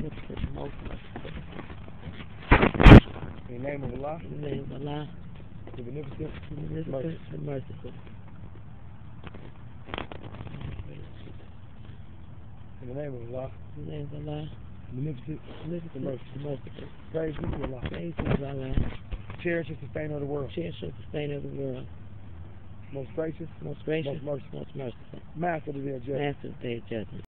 In the name of Allah, In the name of Allah, the beneficent, the magnificent, the merciful. in the name of Allah, In the name of Allah, the beneficent, the merciful. praise be to Allah. Praise be to Allah. Cherish and sustain of the world. Cherish and sustain of the world. Most gracious, Most gracious, most merciful. most merciful. Master of the day of judgment. Master of the day of judgment.